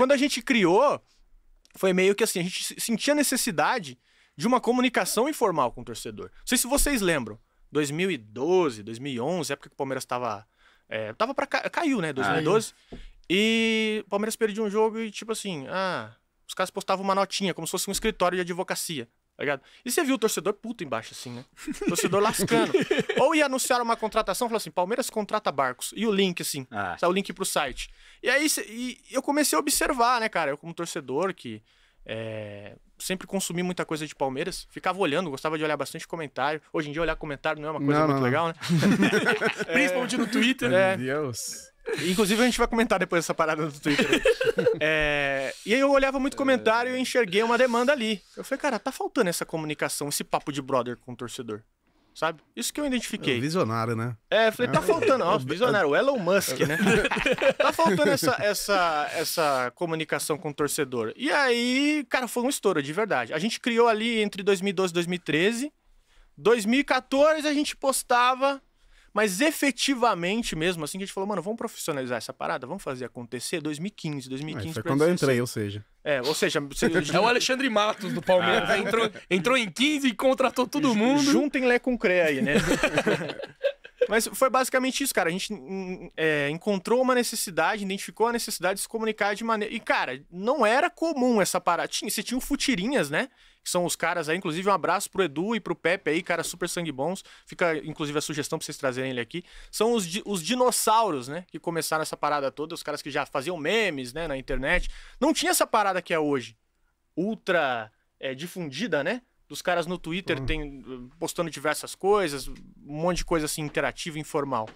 quando a gente criou, foi meio que assim, a gente sentia necessidade de uma comunicação informal com o torcedor. Não sei se vocês lembram. 2012, 2011, época que o Palmeiras estava é, tava para ca... caiu, né, 2012. Ah, e o Palmeiras perdia um jogo e tipo assim, ah, os caras postavam uma notinha como se fosse um escritório de advocacia. Tá ligado? E você viu o torcedor puto embaixo, assim, né? O torcedor lascando. Ou ia anunciar uma contratação, falou assim: Palmeiras contrata barcos. E o link, assim. Ah. o link pro site. E aí e eu comecei a observar, né, cara? Eu, como torcedor, que é, sempre consumi muita coisa de Palmeiras, ficava olhando, gostava de olhar bastante comentário. Hoje em dia, olhar comentário não é uma coisa não, muito não. legal, né? Principalmente no Twitter. É. Meu Deus. Inclusive, a gente vai comentar depois essa parada do Twitter. é... E aí eu olhava muito comentário e enxerguei uma demanda ali. Eu falei, cara, tá faltando essa comunicação, esse papo de brother com o torcedor sabe? Isso que eu identifiquei. É visionário, né? É, falei, tá é. faltando, ó, visionário, o Elon Musk, né? tá faltando essa, essa, essa comunicação com o torcedor. E aí, cara, foi um estouro, de verdade. A gente criou ali entre 2012 e 2013. 2014 a gente postava mas efetivamente mesmo, assim, que a gente falou, mano, vamos profissionalizar essa parada, vamos fazer acontecer 2015, 2015. É, foi quando eu entrei, ou seja. É, ou seja... Você... é o Alexandre Matos do Palmeiras, ah. entrou, entrou em 15 e contratou todo mundo. Juntem Lé com Cré aí, né? Mas foi basicamente isso, cara. A gente é, encontrou uma necessidade, identificou a necessidade de se comunicar de maneira. E, cara, não era comum essa parada. Você tinha o Futirinhas, né? Que são os caras aí. Inclusive, um abraço pro Edu e pro Pepe aí, cara, super sangue bons. Fica, inclusive, a sugestão pra vocês trazerem ele aqui. São os, os dinossauros, né? Que começaram essa parada toda. Os caras que já faziam memes, né? Na internet. Não tinha essa parada que é hoje. Ultra é, difundida, né? Dos caras no Twitter uhum. tem, postando diversas coisas, um monte de coisa assim interativa, informal.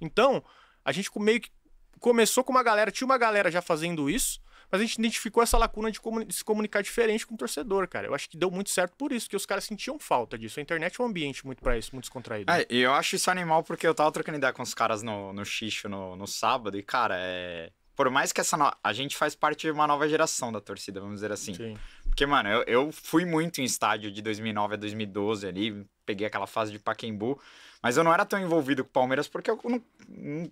Então, a gente meio que começou com uma galera, tinha uma galera já fazendo isso, mas a gente identificou essa lacuna de, de, se comunicar diferente com o torcedor, cara. Eu acho que deu muito certo por isso, que os caras sentiam falta disso. A internet é um ambiente muito para isso, muito descontraído. É, e eu acho isso animal porque eu tava trocando ideia com os caras no, no xixo no, no sábado, e, cara, é por mais que essa no... a gente faz parte de uma nova geração da torcida, vamos dizer assim. Sim. Porque, mano, eu, eu fui muito em estádio de 2009 a 2012 ali, peguei aquela fase de Paquembu, mas eu não era tão envolvido com o Palmeiras porque eu, não,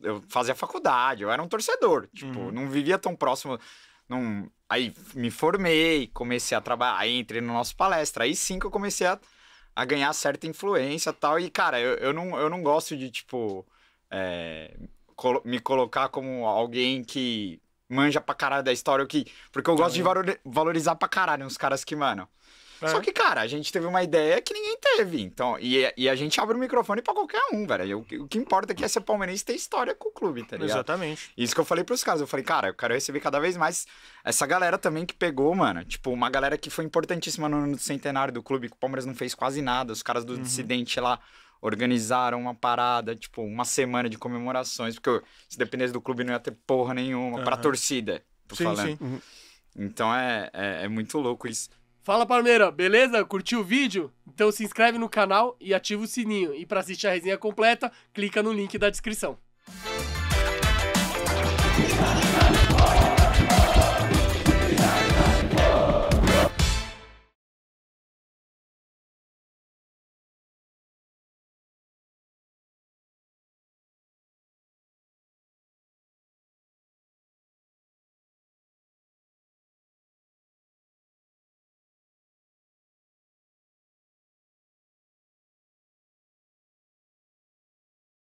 eu fazia faculdade, eu era um torcedor, tipo, uhum. não vivia tão próximo. Não... Aí me formei, comecei a trabalhar, aí entrei no nosso palestra, aí sim que eu comecei a, a ganhar certa influência e tal. E, cara, eu, eu, não, eu não gosto de, tipo, é, colo me colocar como alguém que manja pra caralho da história, que, porque eu gosto de valorizar pra caralho uns caras que, mano. É. Só que, cara, a gente teve uma ideia que ninguém teve. Então, e, e a gente abre o microfone para qualquer um, velho. O, o, que importa aqui é ser palmeirense e ter história com o clube, tá ligado? Exatamente. Isso que eu falei pros caras. Eu falei, cara, eu quero receber cada vez mais essa galera também que pegou, mano. Tipo, uma galera que foi importantíssima no, no centenário do clube, que o Palmeiras não fez quase nada. Os caras do uhum. dissidente lá organizaram uma parada, tipo, uma semana de comemorações, porque se dependesse do clube não ia ter porra nenhuma uhum. pra torcida, tô sim, falando. Sim. Uhum. Então é, é, é, muito louco isso. Fala Palmeira, beleza? Curtiu o vídeo? Então se inscreve no canal e ativa o sininho. E para assistir a resenha completa, clica no link da descrição.